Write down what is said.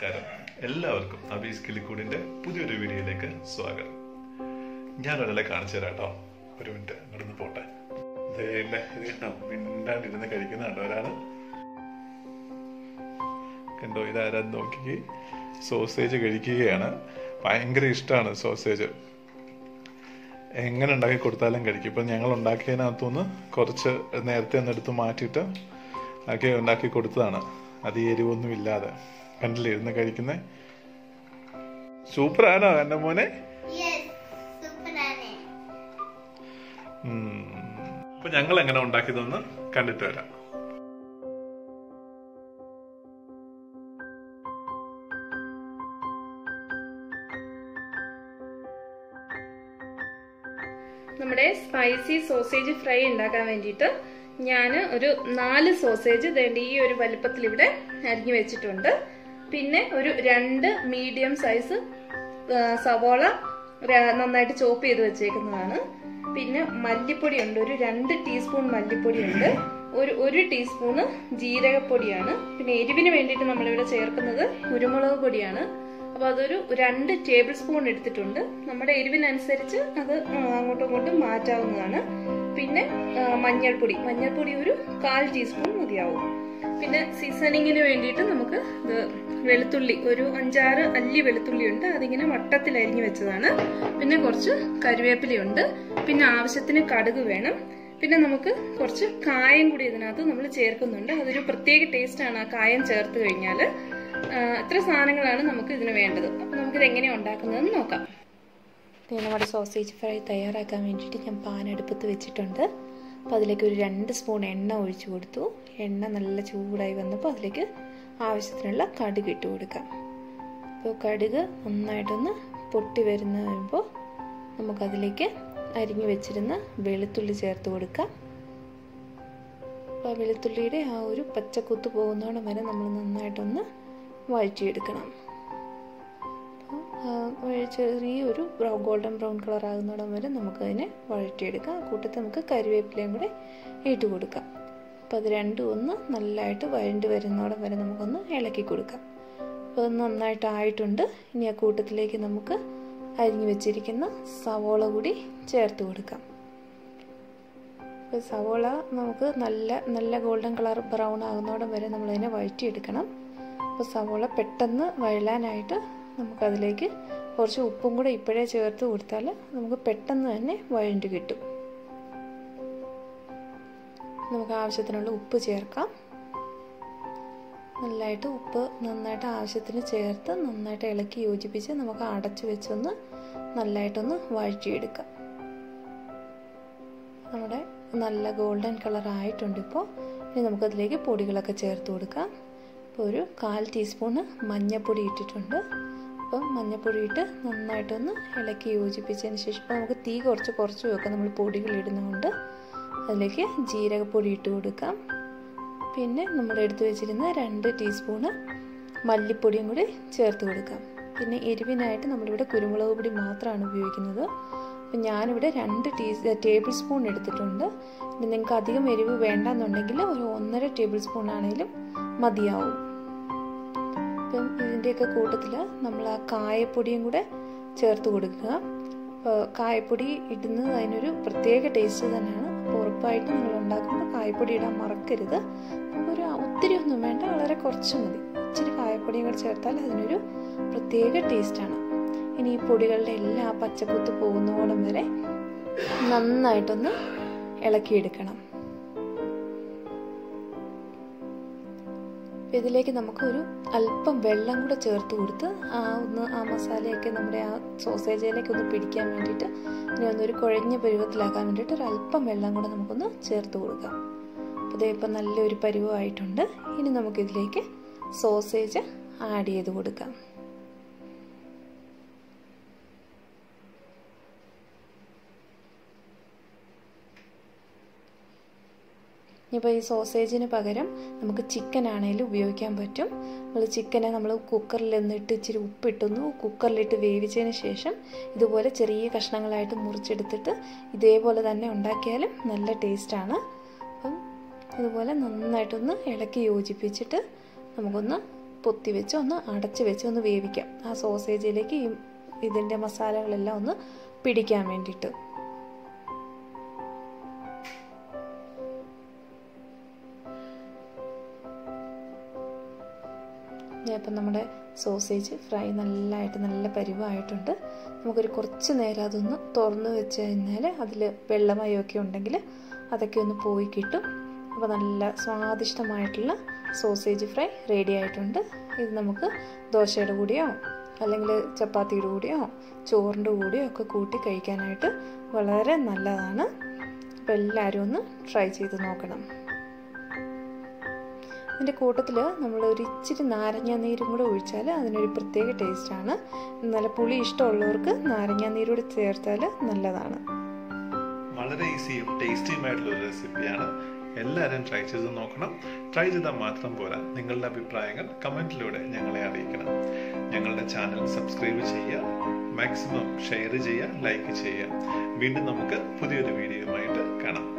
നമസ്കാരം. എല്ലാവർക്കും അബീസ് കിളിക്കൂടിന്റെ പുതിയൊരു വീഡിയോയിലേക്ക് സ്വാഗതം. ഞാൻ ഒരാളെ കാണിച്ചു തരാം കേട്ടോ. ഒരു മിനിറ്റ് നടന്നു പോട്ടെ. മിണ്ടാണ്ടിരുന്ന് കഴിക്കുന്ന ഒരാൾ? കണ്ടോ ഇതാരാന്ന് നോക്കി സോസേജ് കഴിക്കുകയാണ്. ഭയങ്കര ഇഷ്ടമാണ് സോസേജ്. എങ്ങനെ ഉണ്ടാക്കി കൊടുത്താലും കഴിക്കും. ഇപ്പം ഞങ്ങൾ ഉണ്ടാക്കിയതിനകത്തുനിന്ന് കുറച്ച് നേരത്തെ ഒന്ന് എടുത്ത് മാറ്റിയിട്ട് ഒക്കെ ഉണ്ടാക്കി കൊടുത്തതാണ്. അത് എരിവൊന്നും ഇല്ലാതെ. കണ്ടില്ലേ ഇരുന്ന് കഴിക്കുന്നേ? സൂപ്പറാണോ എന്റെ മോനെ. അപ്പൊ ഞങ്ങൾ എങ്ങനെ ഉണ്ടാക്കിയതെന്ന് കണ്ടിട്ട് വരാം. നമ്മുടെ സ്പൈസി സോസേജ് ഫ്രൈ ഉണ്ടാക്കാൻ വേണ്ടിയിട്ട് ഞാൻ ഒരു നാല് സോസേജ് വേണ്ടി ഈ ഒരു വലിപ്പത്തിൽ ഇവിടെ അരിഞ്ഞു വെച്ചിട്ടുണ്ട്. പിന്നെ ഒരു രണ്ട് മീഡിയം സൈസ് സവോള നന്നായിട്ട് ചോപ്പ് ചെയ്ത് വെച്ചേക്കുന്നതാണ്. പിന്നെ മല്ലിപ്പൊടി ഉണ്ട് ഒരു രണ്ട് ടീസ്പൂൺ മല്ലിപ്പൊടി ഉണ്ട് ഒരു ഒരു ടീസ്പൂണ് ജീരകപ്പൊടിയാണ്. പിന്നെ എരിവിന് വേണ്ടിയിട്ട് നമ്മളിവിടെ ചേർക്കുന്നത് കുരുമുളക് പൊടിയാണ്. അപ്പൊ അതൊരു രണ്ട് ടേബിൾ സ്പൂൺ എടുത്തിട്ടുണ്ട്. നമ്മുടെ എരിവിനനുസരിച്ച് അത് അങ്ങോട്ടും ഇങ്ങോട്ടും മാറ്റാവുന്നതാണ്. പിന്നെ മഞ്ഞൾപ്പൊടി. മഞ്ഞൾപ്പൊടി ഒരു കാൽ ടീസ്പൂൺ മതിയാവും. പിന്നെ സീസണിങ്ങിന് വേണ്ടിയിട്ട് നമുക്ക് ഇത് വെളുത്തുള്ളി. ഒരു അഞ്ചാറ് അല്ലി വെളുത്തുള്ളി ഉണ്ട്. അതിങ്ങനെ വട്ടത്തിൽ അരിഞ്ഞു വെച്ചതാണ്. പിന്നെ കുറച്ച് കരുവേപ്പിലയുണ്ട് പിന്നെ ആവശ്യത്തിന് കടുക് വേണം. പിന്നെ നമുക്ക് കുറച്ച് കായം കൂടി ഇതിനകത്ത് നമ്മൾ ചേർക്കുന്നുണ്ട്. അതൊരു പ്രത്യേക ടേസ്റ്റാണ് ആ കായം ചേർത്ത് കഴിഞ്ഞാൽ ഇത്ര സാധനങ്ങളാണ് നമുക്ക് ഇതിന് വേണ്ടത്. അപ്പം നമുക്കിത് എങ്ങനെയാണ് ഉണ്ടാക്കുന്നതെന്ന് നോക്കാം. നമ്മുടെ സോസേജ് ഫ്രൈ തയ്യാറാക്കാൻ വേണ്ടിയിട്ട് ഞാൻ പാൻ അടുപ്പത്ത് വെച്ചിട്ടുണ്ട്. അപ്പോൾ അതിലേക്ക് ഒരു രണ്ട് സ്പൂൺ എണ്ണ ഒഴിച്ചു കൊടുത്തു. എണ്ണ നല്ല ചൂടായി വന്നപ്പോൾ അതിലേക്ക് ആവശ്യത്തിനുള്ള കടുക് ഇട്ട് കൊടുക്കാം. അപ്പോൾ കടുക് നന്നായിട്ടൊന്ന് പൊട്ടി വരുന്ന വരുമ്പോൾ നമുക്കതിലേക്ക് അരിഞ്ഞു വെച്ചിരുന്ന വെളുത്തുള്ളി ചേർത്ത് കൊടുക്കാം. അപ്പോൾ വെളുത്തുള്ളിയുടെ ആ ഒരു പച്ചക്കുത്ത് പോകുന്നോണം വരെ നമ്മൾ നന്നായിട്ടൊന്ന് വഴറ്റിയെടുക്കണം. ചെറിയൊരു ബ്രൗൺ ഗോൾഡൻ ബ്രൗൺ കളർ ആകുന്നിടം വരെ നമുക്കതിനെ വഴറ്റിയെടുക്കാം. കൂട്ടത്തിൽ നമുക്ക് കരിവേപ്പിലയും കൂടെ ഇട്ട് കൊടുക്കാം. അപ്പോൾ അത് രണ്ടും ഒന്ന് നല്ലതായിട്ട് വഴണ്ട് വരുന്നോടം വരെ നമുക്കൊന്ന് ഇളക്കി കൊടുക്കാം. അപ്പോൾ അത് നന്നായിട്ട് ആയിട്ടുണ്ട് ഇനി ആ കൂട്ടത്തിലേക്ക് നമുക്ക് അരിഞ്ഞു വെച്ചിരിക്കുന്ന സവോള കൂടി ചേർത്ത് കൊടുക്കാം. ഇപ്പോൾ സവോള നമുക്ക് നല്ല നല്ല ഗോൾഡൻ കളർ ബ്രൗൺ ആകുന്നോടം വരെ നമ്മളതിനെ വഴറ്റിയെടുക്കണം. അപ്പോൾ സവോള പെട്ടെന്ന് വഴലാനായിട്ട് നമുക്കതിലേക്ക് കുറച്ച് ഉപ്പും കൂടെ ഇപ്പോഴേ ചേർത്ത് കൊടുത്താൽ നമുക്ക് പെട്ടെന്ന് തന്നെ വഴണ്ട് കിട്ടും. നമുക്ക് ആവശ്യത്തിനുള്ള ഉപ്പ് ചേർക്കാം. നല്ലതായിട്ട് ഉപ്പ് നന്നായിട്ട് ആവശ്യത്തിന് ചേർത്ത് നന്നായിട്ട് ഇളക്കി യോജിപ്പിച്ച് നമുക്ക് അടച്ചു വെച്ചൊന്ന് നല്ലതായിട്ടൊന്ന് വഴറ്റിയെടുക്കാം. നമ്മുടെ നല്ല ഗോൾഡൻ കളർ ആയിട്ടുണ്ട് ഇപ്പോൾ ഇനി നമുക്കതിലേക്ക് പൊടികളൊക്കെ ചേർത്ത് കൊടുക്കാം. ഇപ്പോൾ ഒരു കാൽ ടീസ്പൂണ് മഞ്ഞൾപ്പൊടി ഇട്ടിട്ടുണ്ട്. അപ്പം മഞ്ഞൾപ്പൊടി ഇട്ട് നന്നായിട്ടൊന്ന് ഇളക്കി യോജിപ്പിച്ചതിന് ശേഷം ഇപ്പോൾ നമുക്ക് തീ കുറച്ച് കുറച്ച് വെക്കാം. നമ്മൾ പൊടികൾ ഇടുന്നതുകൊണ്ട്. അതിലേക്ക് ജീരകപ്പൊടി ഇട്ട് കൊടുക്കാം. പിന്നെ നമ്മൾ എടുത്തു വെച്ചിരുന്ന രണ്ട് ടീസ്പൂണ് മല്ലിപ്പൊടിയും കൂടി ചേർത്ത് കൊടുക്കാം. പിന്നെ എരിവിനായിട്ട് നമ്മളിവിടെ കുരുമുളക് പൊടി മാത്രമാണ് ഉപയോഗിക്കുന്നത്. അപ്പം ഞാനിവിടെ രണ്ട് ടീ ടേബിൾ സ്പൂൺ എടുത്തിട്ടുണ്ട്. ഇനി നിങ്ങൾക്ക് അധികം എരിവ് വേണ്ടെന്നുണ്ടെങ്കിൽ ഒരു ഒന്നര ടേബിൾ സ്പൂൺ ആണെങ്കിലും മതിയാവും. ഇപ്പം ഇതിന്റെയൊക്കെ കൂട്ടത്തിൽ നമ്മൾ ആ കായപ്പൊടിയും കൂടെ ചേർത്ത് കൊടുക്കുക. കായപ്പൊടി ഇടുന്നത് അതിനൊരു പ്രത്യേക ടേസ്റ്റ് തന്നെയാണ്. അപ്പോൾ ഉറപ്പായിട്ടും നിങ്ങൾ ഉണ്ടാക്കുമ്പോൾ കായപ്പൊടി ഇടാൻ മറക്കരുത്. ഒരു ഒത്തിരി ഒന്നും വേണ്ട വളരെ കുറച്ച് മതി. ഇച്ചിരി കായപ്പൊടിയും കൂടെ ചേർത്താൽ അതിനൊരു പ്രത്യേക ടേസ്റ്റാണ് ഇനി ഈ പൊടികളുടെ എല്ലാ പച്ചക്കുത്ത് പോകുന്നോളം വരെ നന്നായിട്ടൊന്ന് ഇളക്കിയെടുക്കണം. ഇതിലേക്ക് നമുക്കൊരു അല്പം വെള്ളം കൂടെ ചേർത്ത് കൊടുത്ത് ആ ഒന്ന് ആ മസാലയൊക്കെ നമ്മുടെ ആ സോസേജിലേക്ക് ഒന്ന് പിടിക്കാൻ വേണ്ടിയിട്ട് ഇനി ഒന്നൊരു കുഴഞ്ഞ പരുവത്തിലാക്കാൻ വേണ്ടിയിട്ട് ഒരു അല്പം വെള്ളം കൂടെ നമുക്കൊന്ന് ചേർത്ത് കൊടുക്കാം. അപ്പോൾ ഇതേ ഇപ്പം നല്ലൊരു പരുവമായിട്ടുണ്ട്. ഇനി നമുക്കിതിലേക്ക് സോസേജ് ആഡ് ചെയ്ത് കൊടുക്കാം. ഇനിയിപ്പോൾ ഈ സോസേജിന് പകരം നമുക്ക് ചിക്കൻ ആണെങ്കിലും ഉപയോഗിക്കാൻ പറ്റും. നമ്മൾ ചിക്കനെ നമ്മൾ കുക്കറിൽ നിന്നിട്ട് ഇച്ചിരി ഉപ്പിട്ടുന്നു കുക്കറിലിട്ട് വേവിച്ചതിന് ശേഷം ഇതുപോലെ ചെറിയ കഷ്ണങ്ങളായിട്ട് മുറിച്ചെടുത്തിട്ട് ഇതേപോലെ തന്നെ ഉണ്ടാക്കിയാലും നല്ല ടേസ്റ്റാണ് അപ്പം ഇതുപോലെ നന്നായിട്ടൊന്ന് ഇളക്കി യോജിപ്പിച്ചിട്ട് നമുക്കൊന്ന് പൊത്തി വെച്ച് ഒന്ന് അടച്ച് വെച്ച് ഒന്ന് വേവിക്കാം. ആ സോസേജിലേക്ക് ഈ ഇതിന്റെ മസാലകളെല്ലാം ഒന്ന് പിടിക്കാൻ വേണ്ടിയിട്ട്. ഇപ്പം നമ്മുടെ സോസേജ് ഫ്രൈ നല്ലതായിട്ട് നല്ല പരിവായിട്ടുണ്ട്. നമുക്കൊരു കുറച്ച് നേരം അതൊന്ന് തുറന്ന് വെച്ച് കഴിഞ്ഞാൽ അതിൽ വെള്ളമയമൊക്കെ ഉണ്ടെങ്കിൽ അതൊക്കെ ഒന്ന് പോയി കിട്ടും. അപ്പോൾ നല്ല സ്വാദിഷ്ടമായിട്ടുള്ള സോസേജ് ഫ്രൈ റെഡി ആയിട്ടുണ്ട്. ഇത് നമുക്ക് ദോശയുടെ കൂടെയോ അല്ലെങ്കിൽ ചപ്പാത്തിയുടെ കൂടെയോ ചോറിന്റെ കൂടെയോ ഒക്കെ കൂട്ടി കഴിക്കാനായിട്ട് വളരെ നല്ലതാണ്. അപ്പോൾ എല്ലാവരും ഒന്ന് ട്രൈ ചെയ്ത് നോക്കണം. ഇതിന്റെ കൂട്ടത്തിൽ നമ്മൾ ഒരു ഇച്ചിരി നാരങ്ങ നീരും കൂടെ ഒഴിച്ചാൽ അതിനൊരു പ്രത്യേക ടേസ്റ്റാണ്. നല്ല പുളി ഇഷ്ടമുള്ളവർക്ക് നാരങ്ങ നീരൂടെ ചേർത്താൽ നല്ലതാണ്. വളരെ ഈസിയും ടേസ്റ്റിയുമായിട്ടുള്ള ഒരു റെസിപ്പിയാണ്. എല്ലാവരും ട്രൈ ചെയ്ത് നോക്കണം. ട്രൈ ചെയ്താൽ മാത്രം പോരാ നിങ്ങളുടെ അഭിപ്രായങ്ങൾ കമന്റിലൂടെ ഞങ്ങളെ അറിയിക്കണം. ഞങ്ങളുടെ ചാനൽ സബ്സ്ക്രൈബ് ചെയ്യുക മാക്സിമം ഷെയർ ചെയ്യുക ലൈക്ക് ചെയ്യുക. വീണ്ടും നമുക്ക് പുതിയൊരു വീഡിയോയുമായിട്ട് കാണാം.